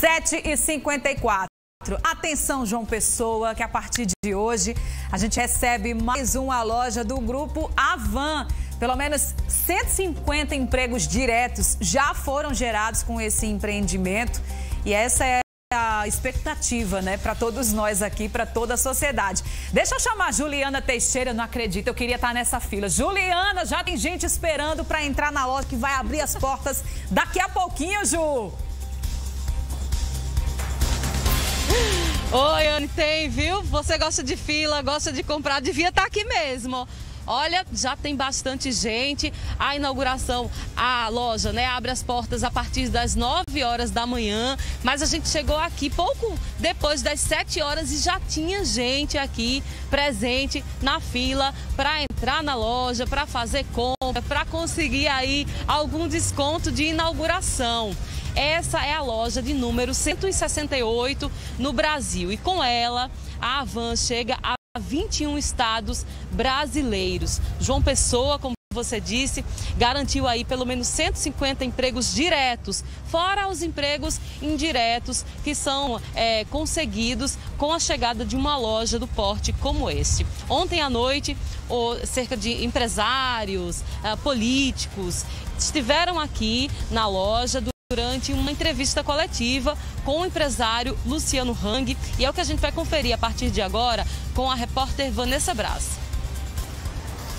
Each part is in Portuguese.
7h54. Atenção, João Pessoa, que a partir de hoje a gente recebe mais uma loja do grupo Avan. Pelo menos 150 empregos diretos já foram gerados com esse empreendimento e essa é a expectativa, né, para todos nós aqui, para toda a sociedade. Deixa eu chamar Juliana Teixeira, não acredito, eu queria estar nessa fila. Juliana, já tem gente esperando para entrar na loja que vai abrir as portas daqui a pouquinho, Ju. Oi, Anne, tem, viu? Você gosta de fila, gosta de comprar, devia estar aqui mesmo. Olha, já tem bastante gente. A inauguração, a loja, né, abre as portas a partir das 9 horas da manhã, mas a gente chegou aqui pouco depois das 7 horas e já tinha gente aqui presente na fila para entrar na loja, para fazer compra, para conseguir aí algum desconto de inauguração. Essa é a loja de número 168 no Brasil e com ela a Avan chega a 21 estados brasileiros. João Pessoa, como você disse, garantiu aí pelo menos 150 empregos diretos, fora os empregos indiretos que são é, conseguidos com a chegada de uma loja do porte como esse. Ontem à noite, cerca de empresários, é, políticos estiveram aqui na loja durante uma entrevista coletiva com o empresário Luciano Hang. E é o que a gente vai conferir a partir de agora com a repórter Vanessa Braz.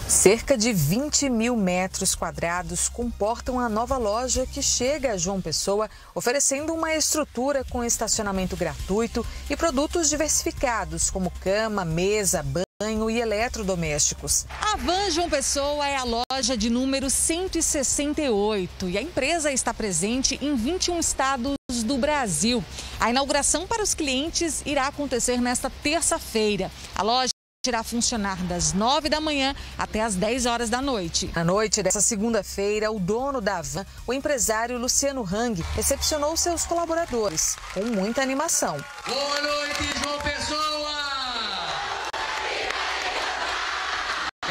Cerca de 20 mil metros quadrados comportam a nova loja que chega a João Pessoa, oferecendo uma estrutura com estacionamento gratuito e produtos diversificados, como cama, mesa, banho banho e eletrodomésticos. A Van João Pessoa é a loja de número 168 e a empresa está presente em 21 estados do Brasil. A inauguração para os clientes irá acontecer nesta terça-feira. A loja irá funcionar das 9 da manhã até as 10 horas da noite. Na noite dessa segunda-feira, o dono da van, o empresário Luciano Hang, recepcionou seus colaboradores com muita animação. Boa noite, João Pessoa!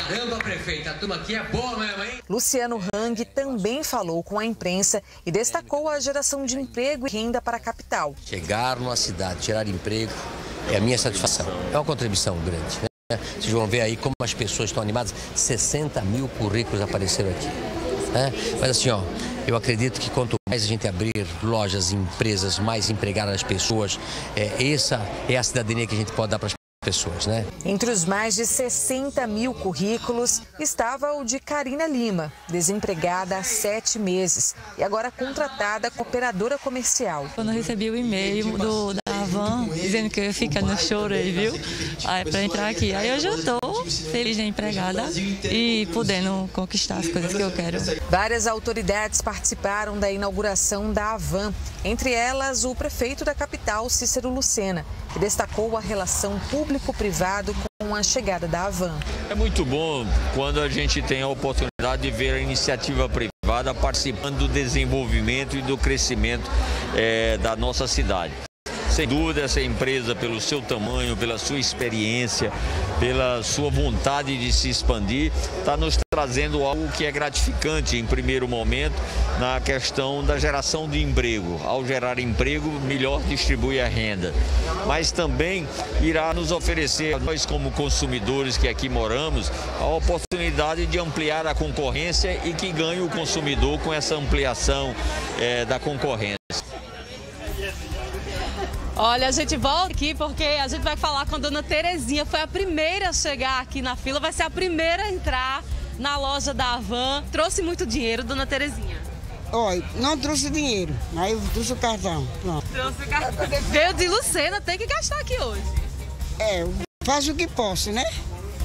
Caramba, prefeita, a turma aqui é boa mesmo, hein? Luciano Hang também falou com a imprensa e destacou a geração de emprego e renda para a capital. Chegar numa cidade, tirar emprego, é a minha satisfação. É uma contribuição grande. Né? Vocês vão ver aí como as pessoas estão animadas. 60 mil currículos apareceram aqui. Né? Mas assim, ó, eu acredito que quanto mais a gente abrir lojas, empresas, mais empregar as pessoas, é, essa é a cidadania que a gente pode dar para as pessoas, né? Entre os mais de 60 mil currículos estava o de Karina Lima, desempregada há sete meses e agora contratada como operadora comercial. Quando eu recebi o e-mail do, da Avan dizendo que eu ia ficar no choro aí, viu? Aí para entrar aqui. Aí hoje eu estou feliz de empregada e podendo conquistar as coisas que eu quero. Várias autoridades participaram da inauguração da Avan, entre elas o prefeito da capital, Cícero Lucena, que destacou a relação público-privado com a chegada da Avan. É muito bom quando a gente tem a oportunidade de ver a iniciativa privada participando do desenvolvimento e do crescimento é, da nossa cidade. Sem dúvida, essa empresa, pelo seu tamanho, pela sua experiência, pela sua vontade de se expandir, está nos trazendo algo que é gratificante em primeiro momento na questão da geração de emprego. Ao gerar emprego, melhor distribui a renda. Mas também irá nos oferecer, nós como consumidores que aqui moramos, a oportunidade de ampliar a concorrência e que ganhe o consumidor com essa ampliação é, da concorrência. Olha, a gente volta aqui porque a gente vai falar com a dona Terezinha. Foi a primeira a chegar aqui na fila, vai ser a primeira a entrar na loja da Avan. Trouxe muito dinheiro, dona Terezinha? Oi, não trouxe dinheiro, aí eu trouxe o cartão. Pronto. Trouxe o cartão. Veio de Lucena, tem que gastar aqui hoje. É, faz o que posso, né?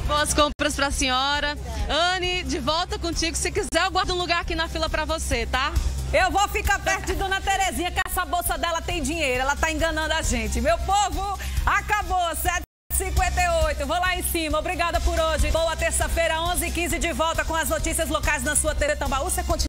Boas compras pra senhora. Anne, de volta contigo. Se quiser, eu guardo um lugar aqui na fila pra você, tá? Eu vou ficar perto de Dona Terezinha, que essa bolsa dela tem dinheiro. Ela tá enganando a gente. Meu povo, acabou. 7h58. Vou lá em cima. Obrigada por hoje. Boa terça-feira, 11h15, de volta com as notícias locais na sua TV Tambaú. Você continua